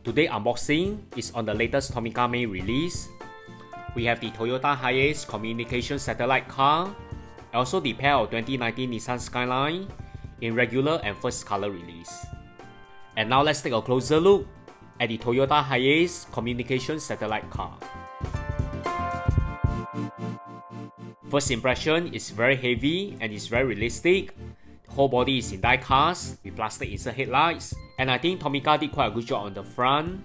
Today unboxing is on the latest Tomica May release. We have the Toyota Hiace communication satellite car, also the pair of 2019 Nissan Skyline in regular and first color release. And now let's take a closer look at the Toyota Hiace communication satellite car. First impression is very heavy and is very realistic. Whole body is in die cast with plastic insert headlights and I think Tomica did quite a good job on the front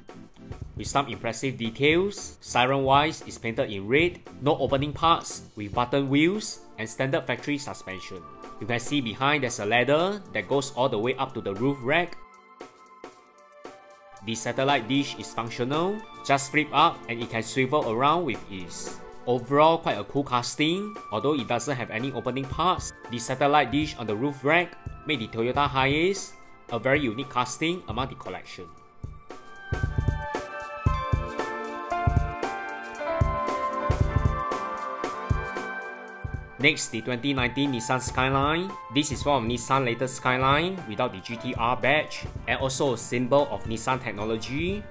with some impressive details. Siren wise is painted in red, no opening parts with button wheels and standard factory suspension. You can see behind there's a ladder that goes all the way up to the roof rack. The satellite dish is functional, just flip up and it can swivel around with ease. Overall quite a cool casting, although it doesn't have any opening parts. The satellite dish on the roof rack made the Toyota Hiace a very unique casting among the collection. Next, the 2019 Nissan Skyline. This is one of Nissan latest Skyline without the GTR badge and also a symbol of Nissan technology.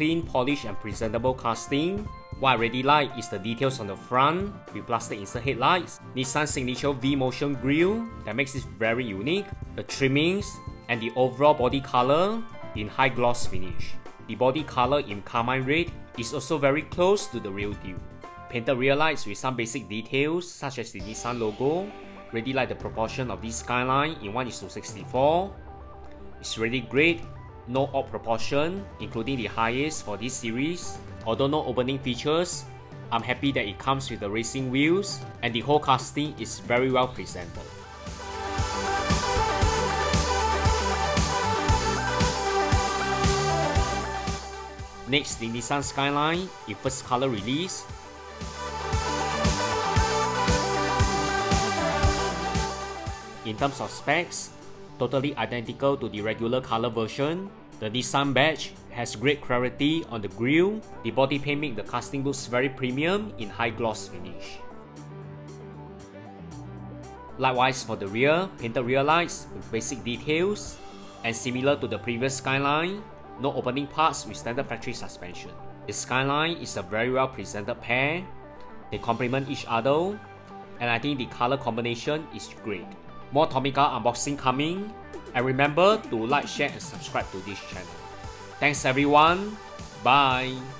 Clean, polished and presentable casting what I really like is the details on the front with plastic insert headlights, Nissan signature V-motion grille that makes it very unique, the trimmings, and the overall body color in high gloss finish. The body color in carmine red is also very close to the real deal. Painted rear lights with some basic details such as the Nissan logo, really like the proportion of this skyline in 1 is to 64. It's really great, no odd proportion, including the highest for this series. Although no opening features, I'm happy that it comes with the racing wheels and the whole casting is very well presented. Next, the Nissan Skyline in first color release. In terms of specs, totally identical to the regular color version, the Nissan badge has great clarity on the grille. The body paint makes the casting looks very premium in high gloss finish. Likewise for the rear, painted rear lights with basic details and similar to the previous Skyline, no opening parts with standard factory suspension. The Skyline is a very well presented pair. They complement each other and I think the color combination is great. More Tomica unboxing coming and remember to like, share and subscribe to this channel. Thanks everyone. Bye.